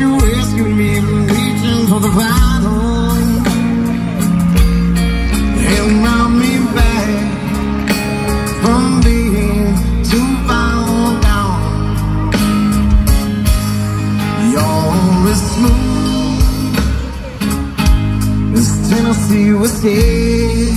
you rescued me from reaching for the bottle and brought me back from being too far gone. You're as smooth as Tennessee whiskey.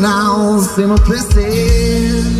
Glass of brandy. Honey,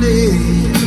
brandy.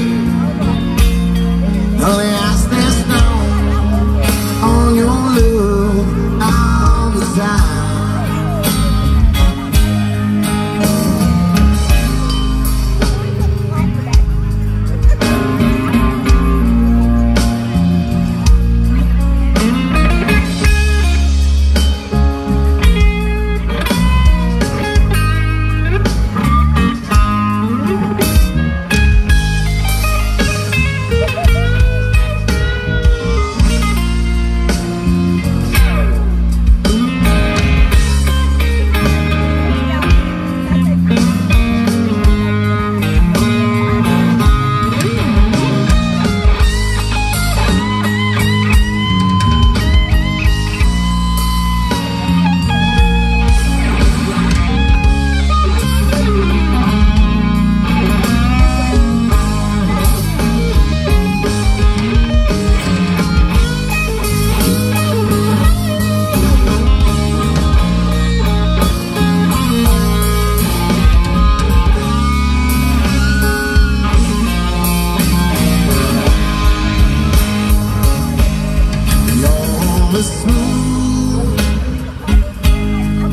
You're smooth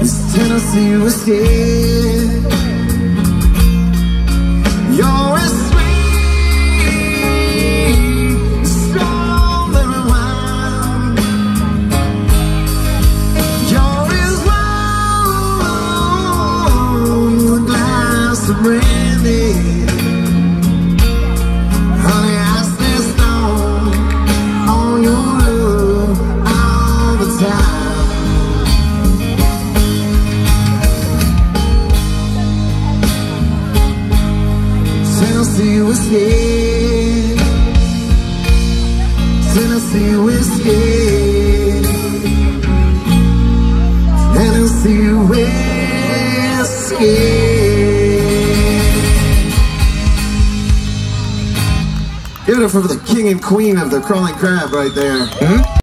as Tennessee whiskey. You're as sweet as wine. You're as brandy. Whiskey, Tennessee whiskey, Tennessee whiskey. Give it up for the king and queen of the Crawlin' Crab right there. Hmm?